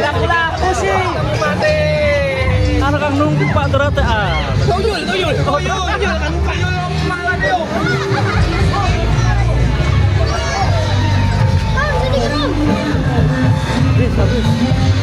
Laku-laku sih. Ano kang nunggu Pak esta vez.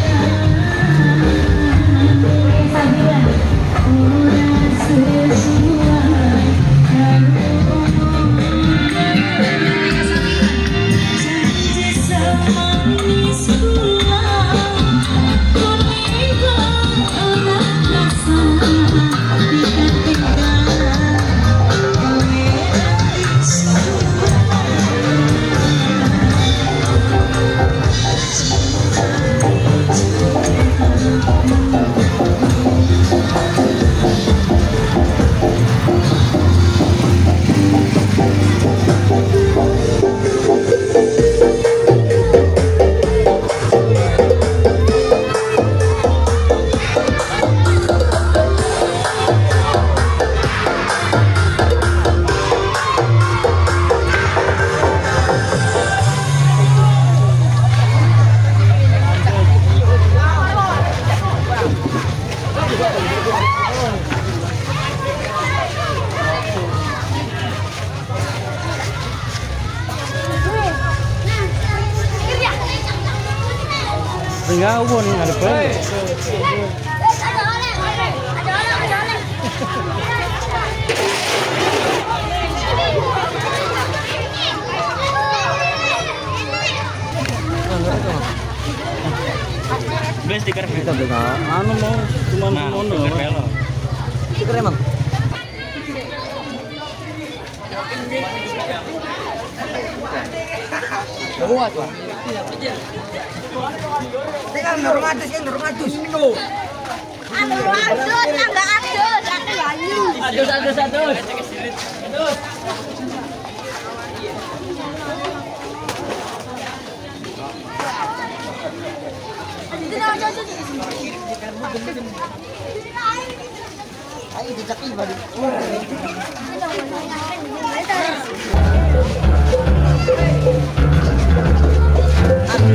Tinggal pun ada pun. Beli stiker Kita beda. Anu mau cuma Nah, mau stiker velo. Stiker emang. Buat lah. Ini kan normatis kan normatis. Anu adus, enggak adus, aku banyu. Adus, adus, adus. Ay, di sakit ba? Ang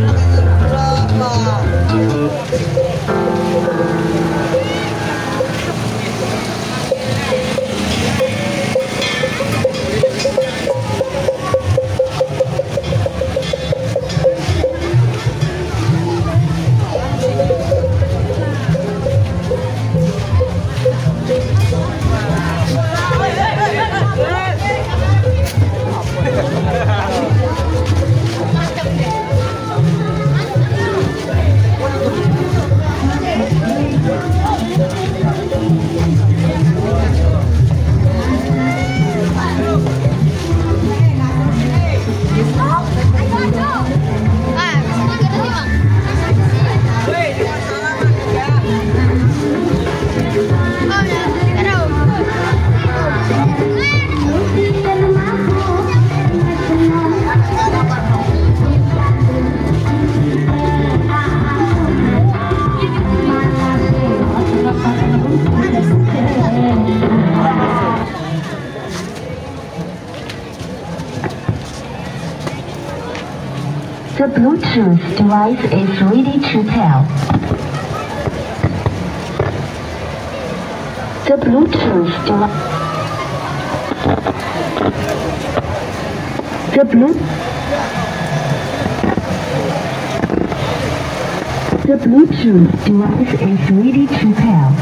Bluetooth device is ready to pair. The Bluetooth device. The Blu- The Bluetooth device is ready to pair.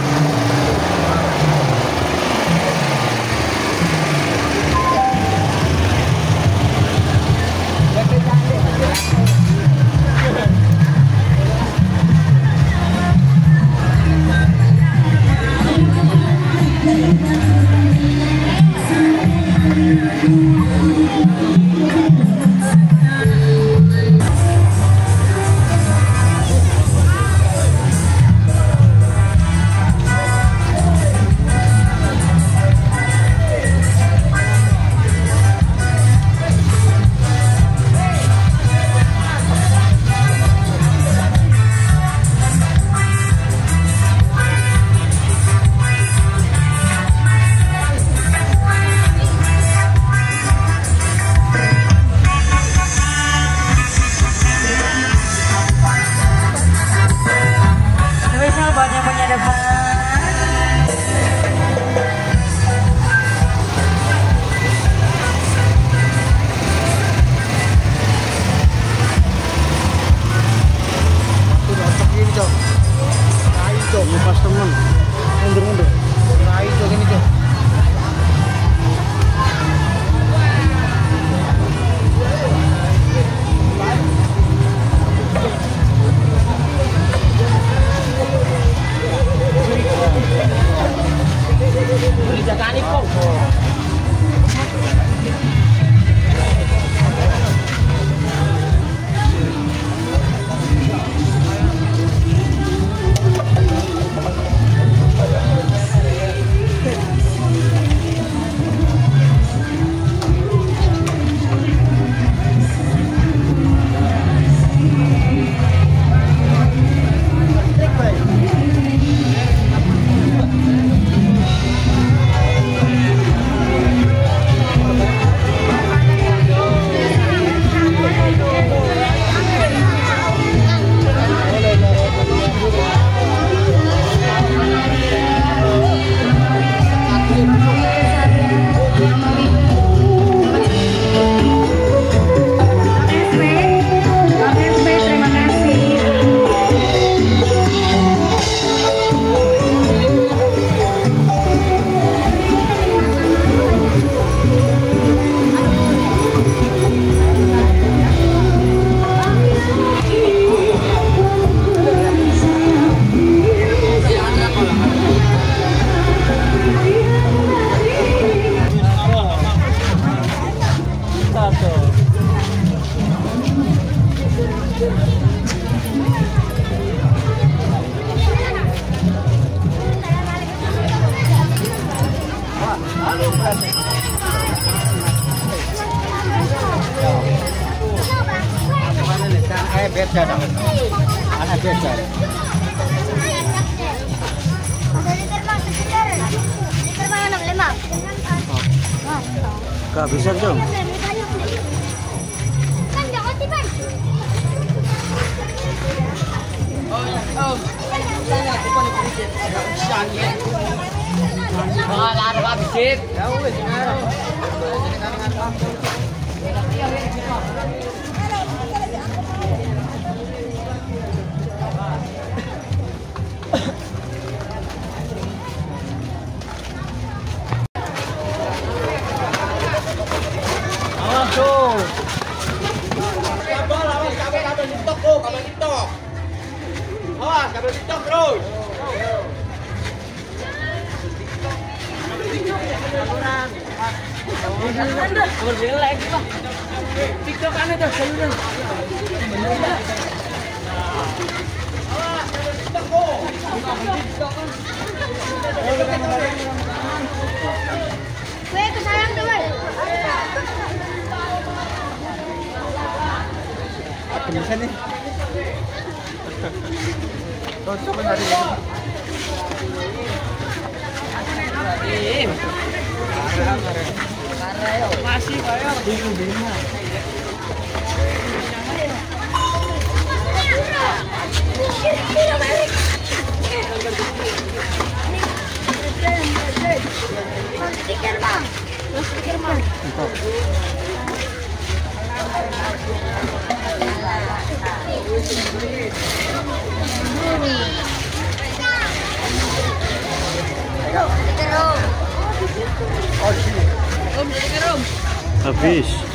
A fish.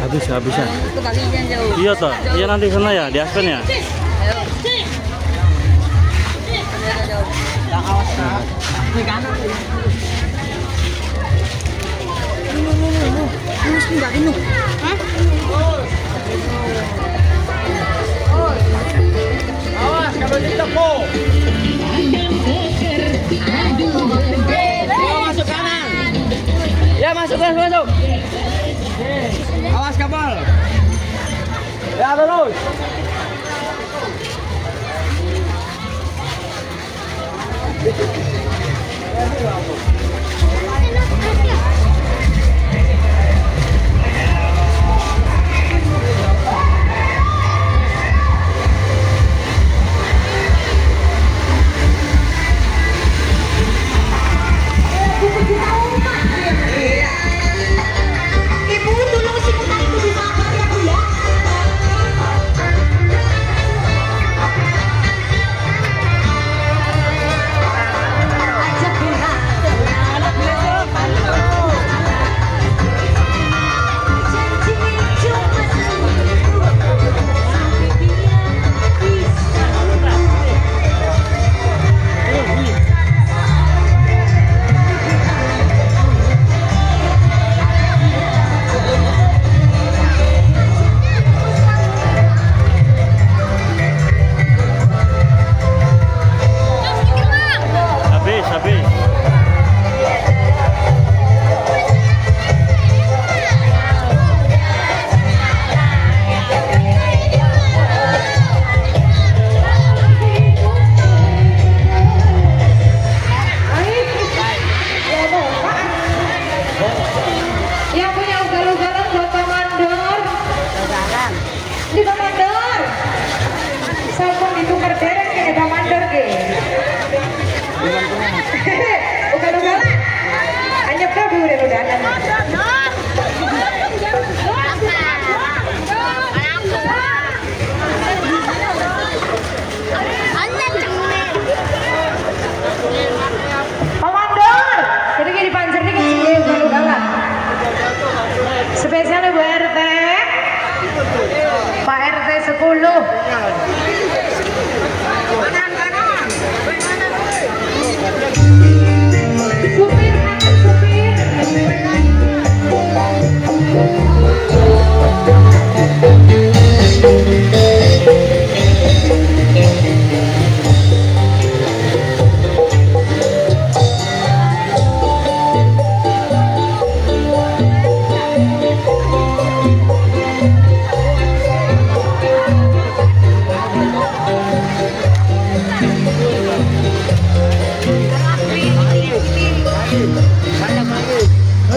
habis habis ya iya toh iya nanti sana ya di Aspen ya Awas, kalau jadi. Masuk kanan. Ya masuk, masuk, masuk. Abaixa é a bola. Leva a luz.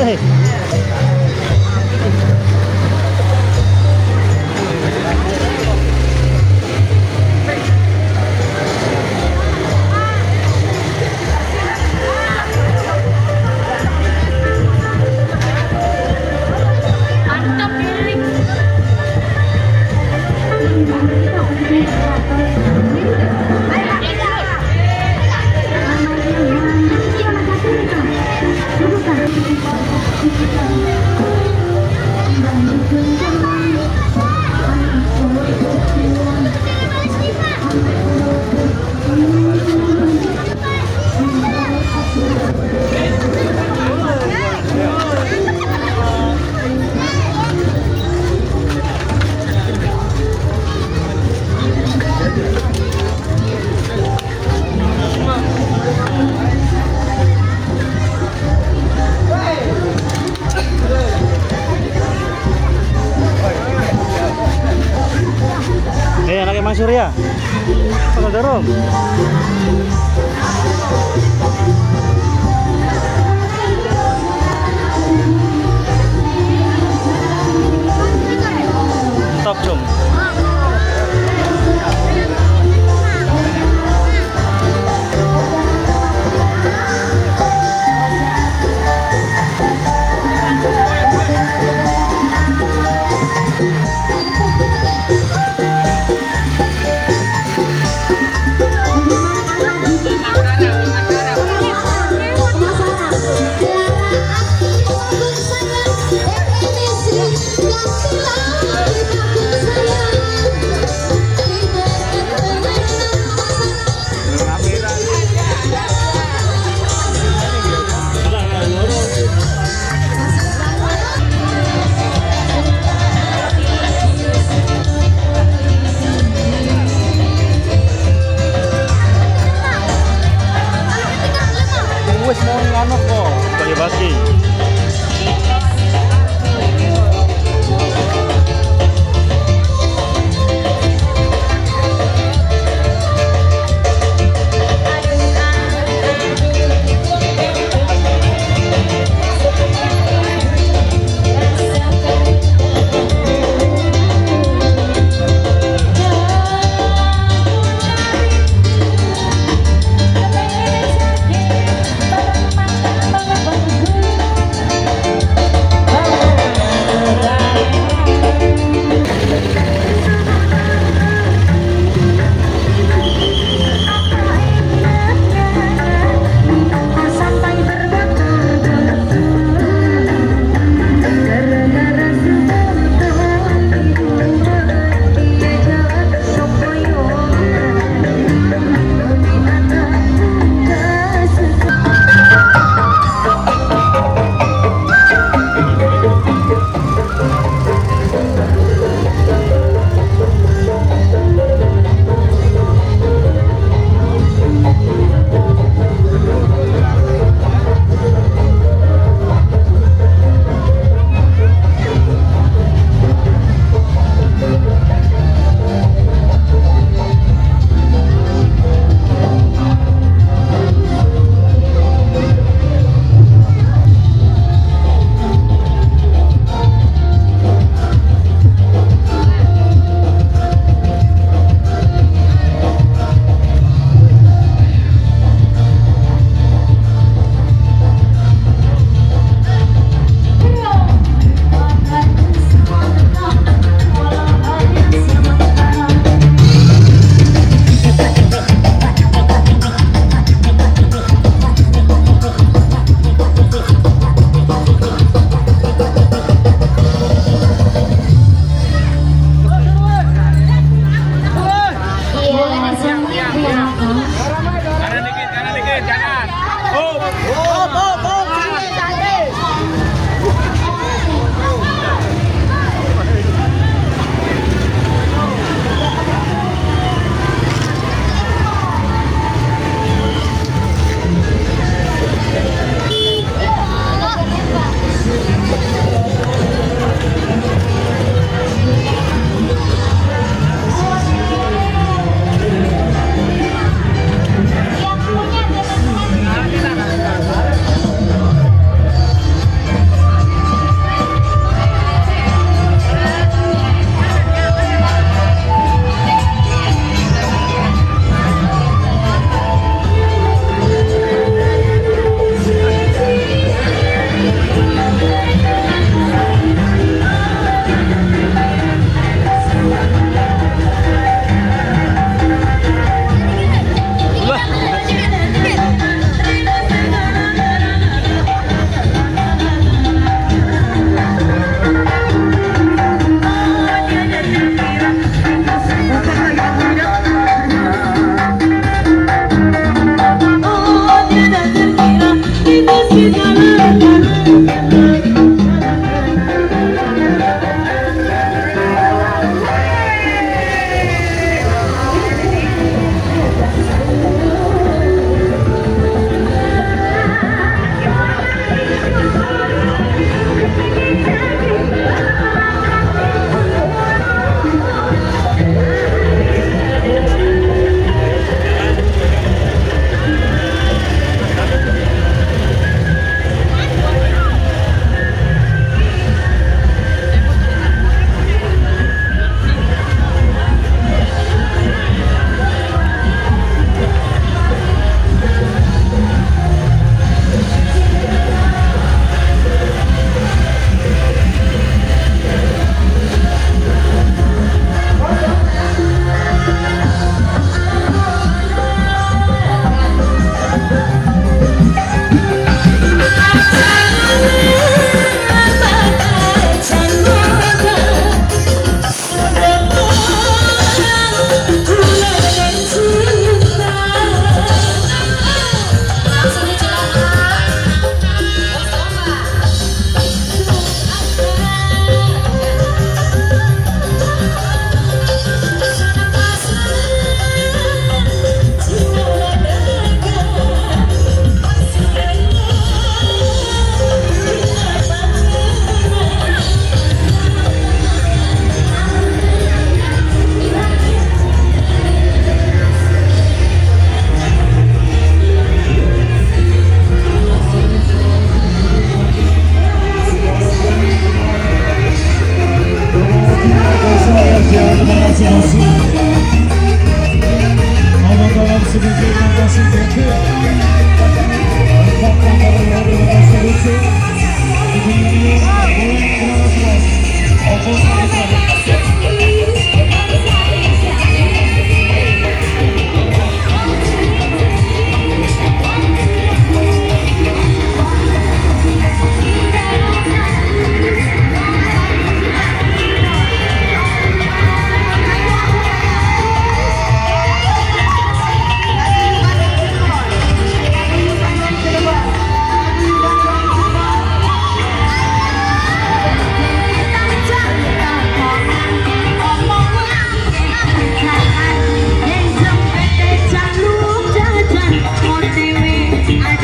है poderoso.